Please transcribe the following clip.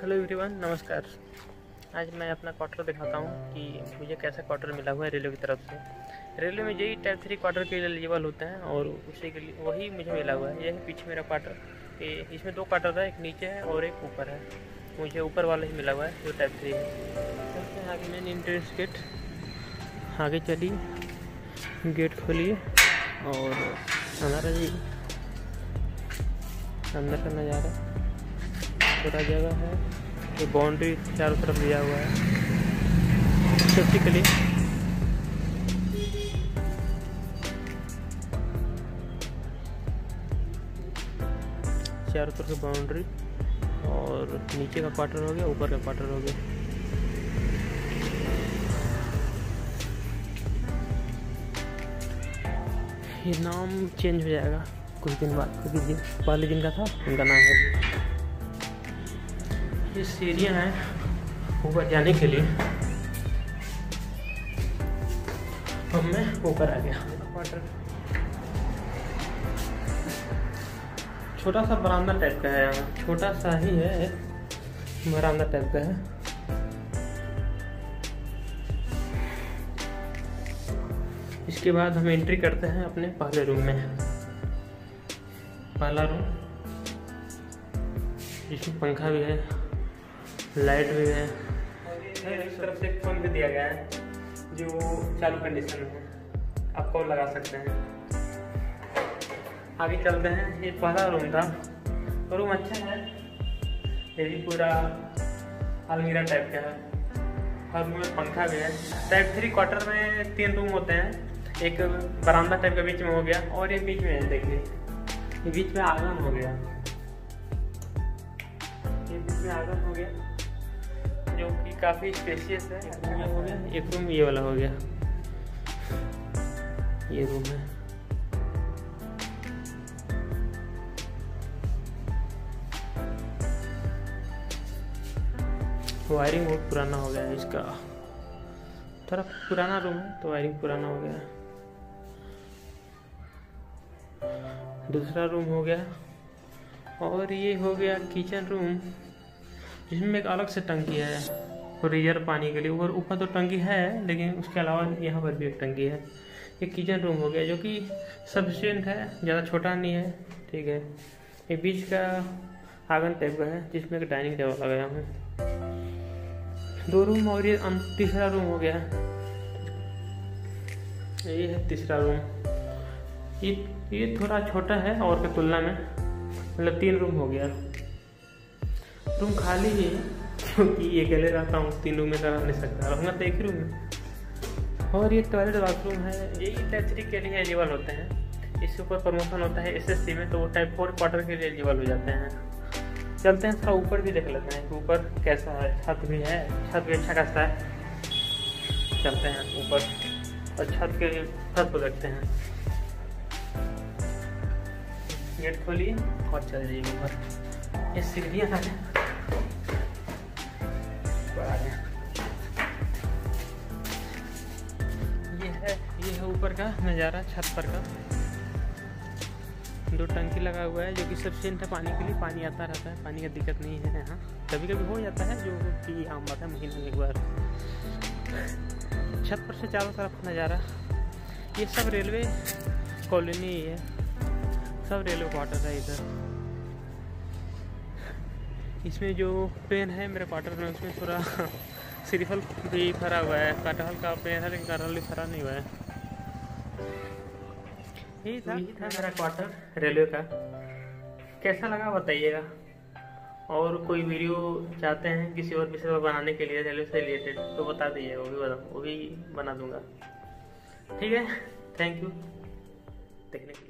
Hello everyone, नमस्कार। आज मैं अपना क्वार्टर दिखाता हूँ कि मुझे कैसा क्वार्टर मिला हुआ है रेलवे की तरफ़ से। रेलवे में यही टाइप थ्री क्वार्टर के लिए एलिजिबल होते हैं और उसी के लिए वही मुझे मिला हुआ है। यही पीछे मेरा क्वार्टर इसमें दो क्वार्टर है एक नीचे है और एक ऊपर है। मुझे ऊपर वाला ही मिला हुआ है, जो टाइप थ्री है। हैं आगे मेन इंट्रेंस गेट आगे चली गेट खोलिए और हमारा जी अंदर का नज़ारा। छोटा जगह है। ये बाउंड्री चारों तरफ़ लिया हुआ है। सेफ्टी के लिए चारों तरफ़ बाउंड्री और नीचे का क्वार्टर हो गया, ऊपर का क्वार्टर हो गया। ये नाम चेंज हो जाएगा कुछ दिन बाद, क्योंकि पहले दिन का था, उनका नाम है। ये सीढ़ियाँ हैं, ऊपर जाने के लिए, अब मैं ऊपर आ गया। वाटर छोटा सा बरामदा टाइप का है यहाँ। छोटा सा ही है बरामदा टाइप का है। इसके बाद हम एंट्री करते हैं अपने पहले रूम में। पहला रूम जिसमें पंखा भी है। लाइट भी है। इस तरफ़ से फ़ोन भी दिया गया है, जो चालू कंडीशन में है। आप कॉल लगा सकते हैं। आगे चलते हैं। ये पहला रूम था। रूम अच्छा है। ये भी पूरा अलमीरा टाइप का है। हर रूम में पंखा भी है। टाइप थ्री क्वार्टर में तीन रूम होते हैं। एक बरामदा टाइप का बीच में हो गया और ये बीच में है, देखिए। ये बीच में आँगन हो गया। ये बीच में आँगन हो गया। जो कि काफ़ी स्पेशियस है। ये हो गया। एक रूम ये वाला हो गया। ये रूम है। वायरिंग बहुत पुराना हो गया है इसका। थोड़ा पुराना रूम है तो वायरिंग पुराना हो गया। दूसरा रूम हो गया। और ये हो गया किचन रूम जिसमें एक अलग से टंकी है और रिज़र्व पानी के लिए। ऊपर ऊपर तो टंकी है, लेकिन उसके अलावा यहाँ पर भी एक टंकी है। एक किचन रूम हो गया, जो कि सफिशियंट है, ज़्यादा छोटा नहीं है, ठीक है। ये बीच का आँगन टाइप का है, जिसमें एक डाइनिंग टेबल लगाया हूँ। दो रूम और ये तीसरा रूम हो गया। ये है तीसरा रूम ये ये थोड़ा छोटा है, और की तुलना में मतलब तीन रूम हो गया। रूम खाली ही है। क्योंकि ये अकेले रहता हूँ, तीन रूम में रह नहीं सकता रहूँगा तो एक रूम में और ये टॉयलेट बाथरूम है। यही टाइप थ्री के लिए एलिजिबल होते हैं। इसके ऊपर प्रमोशन होता है एस में तो वो टाइप फोर क्वार्टर के लिए एलिजिबल हो जाते हैं। चलते हैं, थोड़ा ऊपर भी देख लेते हैं कि ऊपर कैसा है। छत भी है। छत भी अच्छा खासा है। चलते हैं ऊपर। और छत के छत को देखते हैं। गेट खोलिए और चल जाइए ऊपर। ये सीढ़ियाँ ऊपर का नज़ारा, छत पर का। दो टंकी लगा हुआ है, जो कि सफिशियंट है पानी के लिए। पानी आता रहता है, पानी का दिक्कत नहीं है यहाँ। कभी कभी हो जाता है, जो कि आम बात है, महीने में एक बार। छत पर से चारों तरफ़ नज़ारा। ये सब रेलवे कॉलोनी ही। है सब रेलवे क्वार्टर है इधर। इसमें जो पेन है, मेरे क्वार्टर में उसमें थोड़ा सिरिफल भी फरा हुआ है। कटहल का पेन है, लेकिन कटहल भी फरा नहीं हुआ है। यही था यही था। मेरा क्वार्टर रेलवे का। कैसा लगा बताइएगा? और कोई वीडियो चाहते हैं किसी और विषय पर बनाने के लिए रेलवे से रिलेटेड तो बता दीजिए वो भी बना वो भी बना दूँगा। ठीक है? थैंक यू देखने के